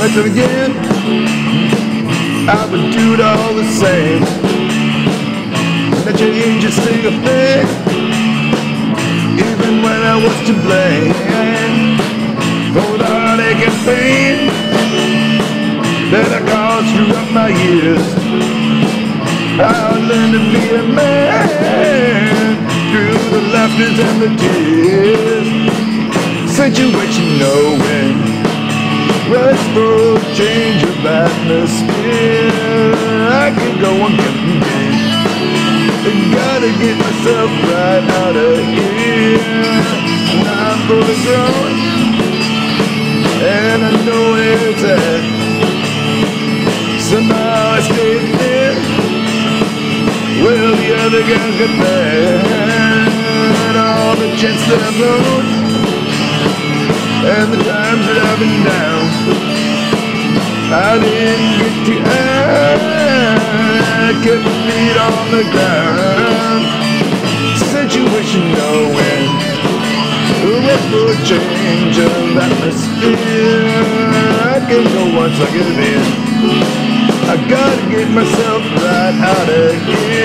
and again, I would do it all the same. Not change a single thing, even when I was to blame. For the heartache and pain that I caused throughout my years. I learned to be a man through the laughter and the tears. Situation knowing, rush for change of atmosphere. I can go on getting deep. Gotta get myself right out of here. Now I'm fully grown, and I know where it's at. Somehow I stayed there. Well, the other guys got mad. All the chances that I've blown, and the times I've been down. I didn't get to act, kept my feet on the ground. Situation knowing, ready for a change of atmosphere. I can go once I get in. I gotta get myself right out of here.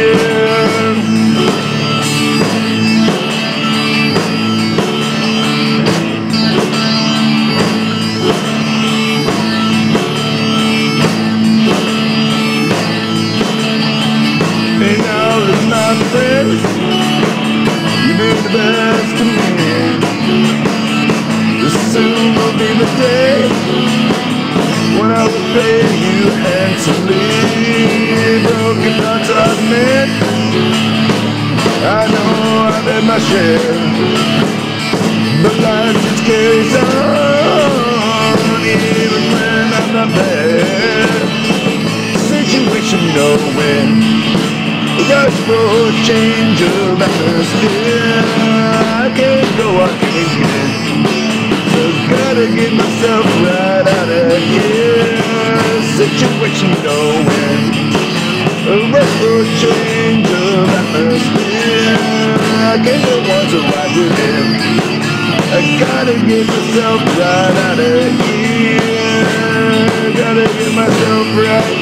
Soon will be the day when I will pay you handsomely. Broken hearts I've met, I know had my share, but life just carries on even when I'm not there. Situation rush for change of atmosphere. Myself right out of here. Situation going. A rush change of atmosphere. I can't on to ride with him. I gotta get myself right out of here. Gotta get myself right.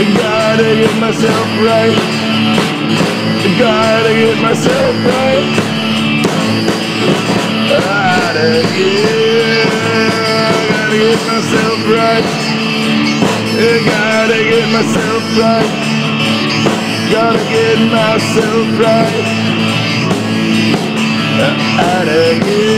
I gotta get myself right. I gotta get myself right. Out of here get myself right. I gotta get myself right. Gotta get myself right. I'm out of get